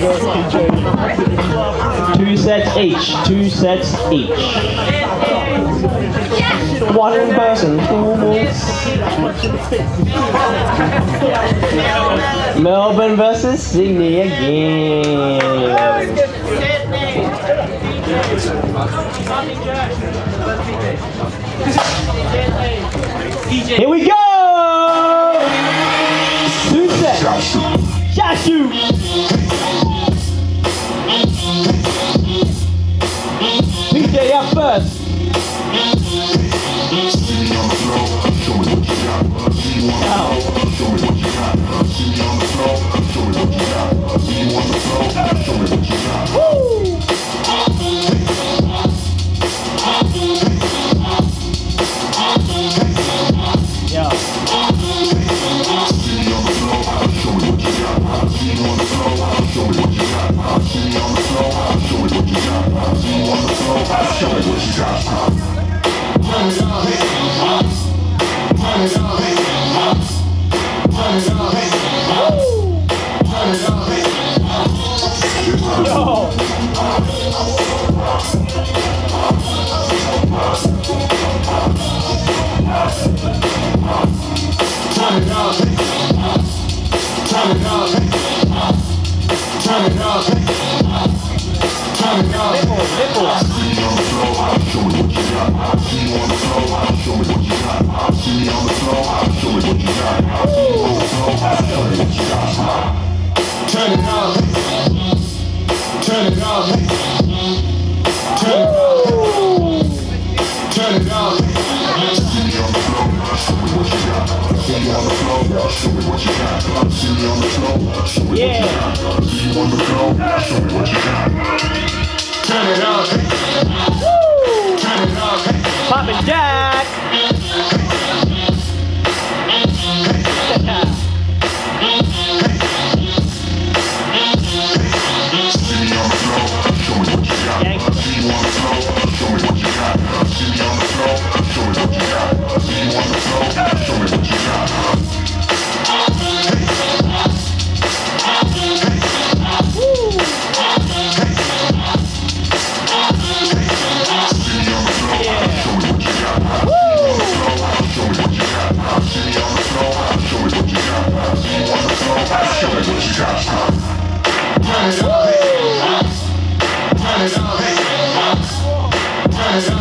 Two sets each. Two sets each. One in person. Melbourne versus Sydney again. Here we go! Two sets. Shashu! Yo. Turn it up. Turn it. Turn it. Turn it. Turn it. Turn it Jack.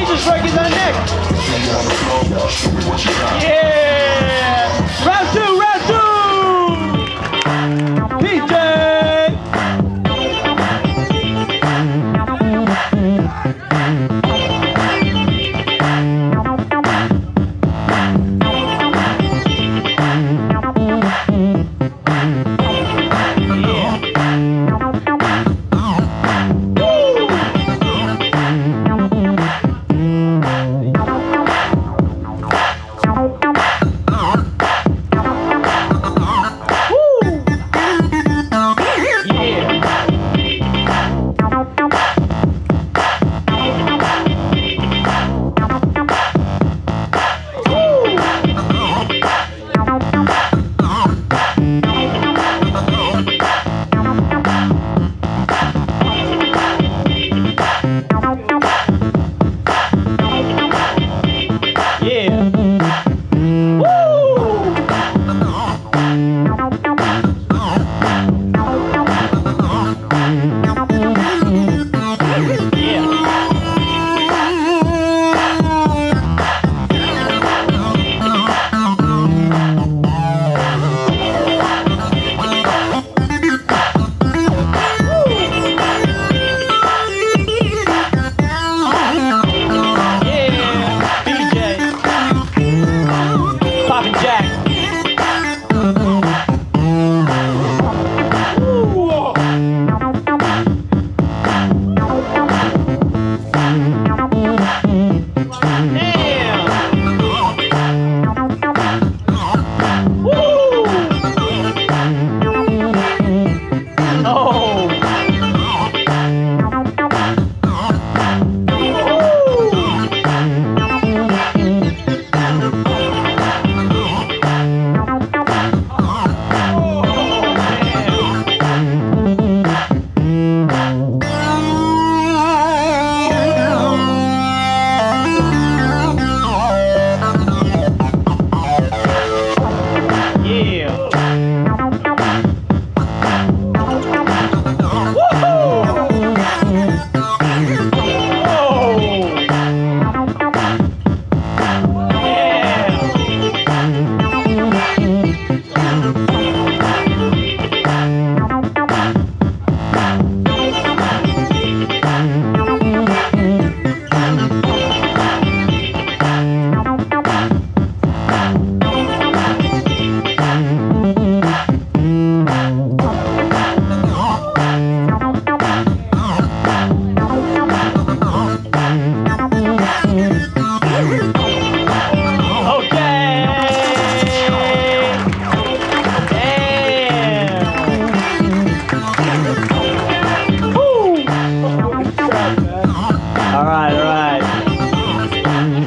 He just right in the neck. Yeah.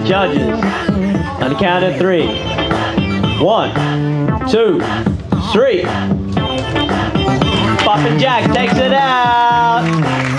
Judges, on the count of three. One, two, three. Poppin' Jack takes it out.